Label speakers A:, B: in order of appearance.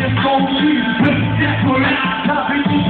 A: just gon' keep with that for